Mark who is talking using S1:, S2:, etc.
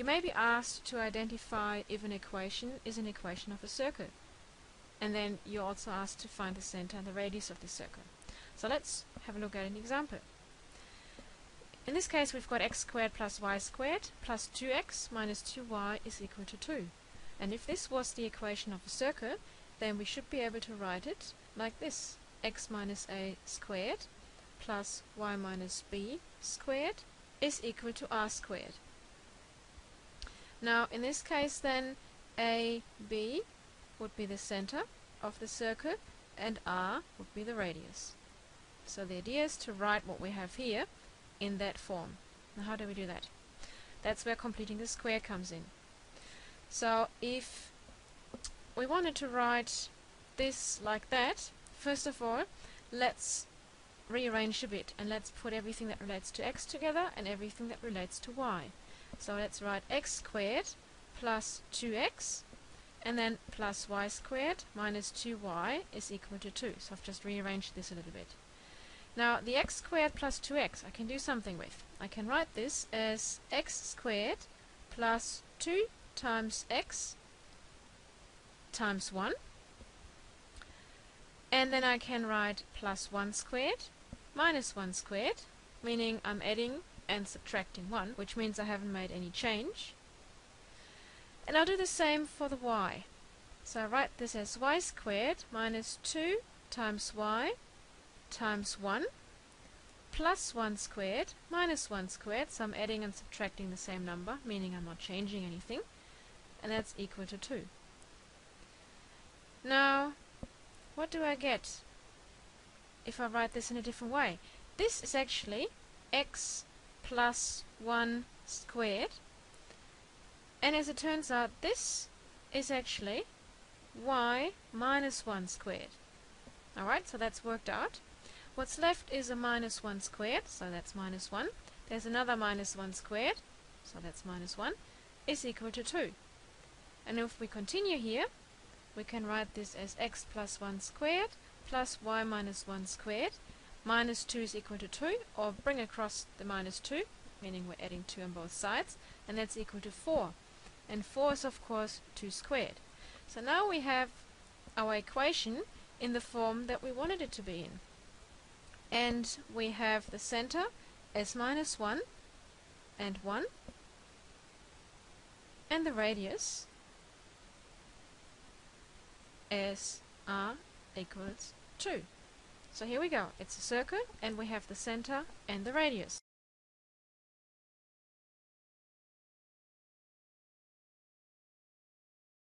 S1: You may be asked to identify if an equation is an equation of a circle. And then you're also asked to find the center and the radius of the circle. So let's have a look at an example. In this case we've got x squared plus y squared plus 2x minus 2y is equal to 2. And if this was the equation of a circle, then we should be able to write it like this. x minus a squared plus y minus b squared is equal to r squared. Now in this case then a, b would be the center of the circle and r would be the radius. So the idea is to write what we have here in that form. Now how do we do that? That's where completing the square comes in. So if we wanted to write this like that, first of all, let's rearrange a bit and let's put everything that relates to x together and everything that relates to y. So let's write x squared plus 2x and then plus y squared minus 2y is equal to 2. So I've just rearranged this a little bit. Now the x squared plus 2x I can do something with. I can write this as x squared plus 2 times x times 1 and then I can write plus 1 squared minus 1 squared meaning I'm adding and subtracting 1 which means I haven't made any change. And I'll do the same for the y. So I write this as y squared minus 2 times y times 1 plus 1 squared minus 1 squared. So I'm adding and subtracting the same number meaning I'm not changing anything. And that's equal to 2 now what do I get if I write this in a different way? This is actually x plus 1 squared and as it turns out this is actually y minus 1 squared. Alright, so that's worked out. What's left is a minus 1 squared, so that's minus 1. There's another minus 1 squared, so that's minus 1, is equal to 2. And if we continue here, we can write this as x plus 1 squared plus y minus 1 squared. Minus 2 is equal to 2, or bring across the minus 2, meaning we're adding 2 on both sides, and that's equal to 4. And 4 is of course 2 squared. So now we have our equation in the form that we wanted it to be in. And we have the center as minus 1 and 1, and the radius as r equals 2. So here we go. It's a circle and we have the center and the radius.